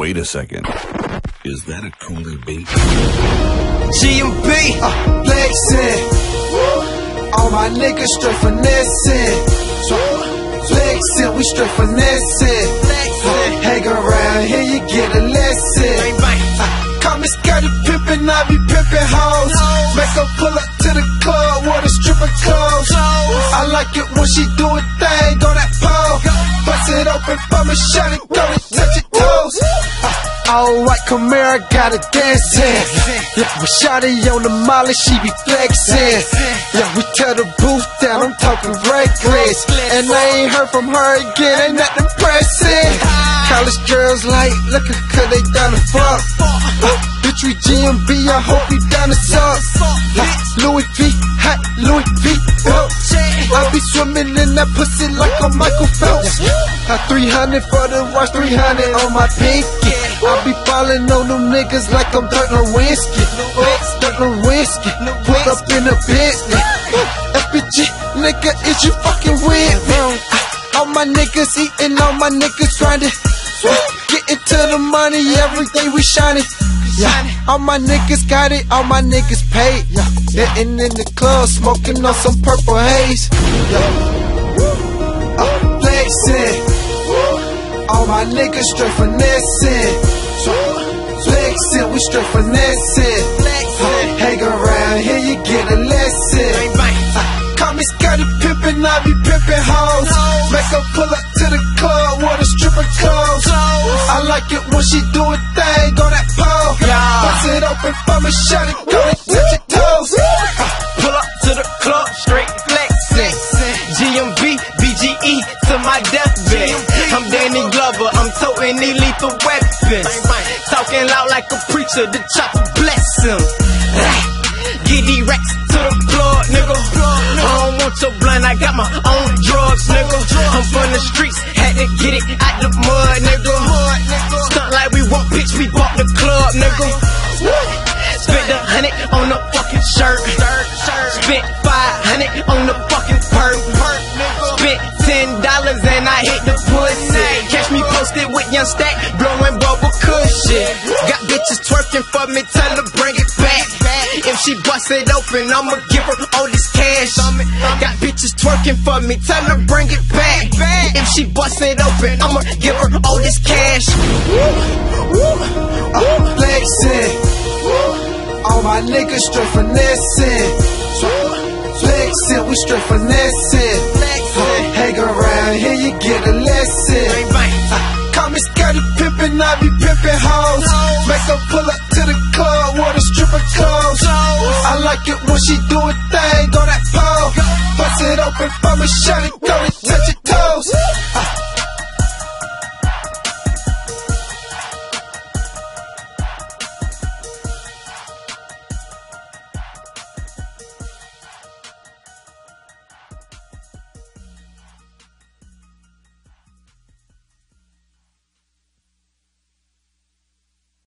Wait a second. Is that a coolie beat? GMB, uh, flexing. All my niggas straight finessing. Flexing, we straight finessing. Uh, hang around here, you get a lesson. Uh, call me Scotty Pimpin', I be pimpin' hoes. Make her pull up to the club with a stripper clothes. I like it when she do a thing on that pole. Bust it open for me, shut it, Uh, all white Camaro got a dancing. Yeah, we shotty on the molly, she be flexing. Yeah, we tear the booth down, I'm talking reckless. And I ain't heard from her again, ain't nothing pressing. College girls like, look at cause they down to fuck. Bitch, we GMB, I hope you down to suck. Louis V, hot Louis V. I be swimming in that pussy like a Michael Phelps. Uh, 300 for the watch, 300 on my pinky. I be falling on them niggas like I'm Dirk. Oh, Dirk Nowitzki, put up in a business. FBG, nigga, is you fucking with me? All my niggas eating, all my niggas grinding. Get into the money, every day we shining. Yeah, all my niggas got it, all my niggas paid. Yeah, sitting in the club, smoking on some purple haze. Yeah, my niggas straight finessing. Flexing, we straight finessing. Hang around here, you get a lesson. Uh, call me Scotty Pimpin', I be pimpin' hoes. Make her pull up to the club with a stripper clothes. I like it when she do a thing on that pole. Bust it open for me, shut it, go and touch your Toting these lethal weapons. Talking loud like a preacher, the chopper bless him. These racks to the plug, nigga. I don't want your blunt, I got my own drugs, nigga. I'm from the streets, had to get it out the mud, nigga. Stunt like we want, bitch, we bought the club, nigga. Spent the hundred on the fucking shirt. Spent five hundred on the fucking perk. Ten dollars and I hit the pussy. Catch me posted with young stack, blowing bubble cushion. Got bitches twerking for me, tell her bring it back. If she bust it open, I'ma give her all this cash. Got bitches twerking for me, tell her bring it back. If she bust it open, I'ma give her all this cash. uh, flexing. All my niggas straight finessing. Flexing, we straight finessing. Here, you get a lesson. Uh, call me Scotty Pimpin', I be pimpin' hoes. Make her pull up to the club with a stripper clothes. I like it when she do a thing on that pole. Bust it open for me, shut it, go and touch your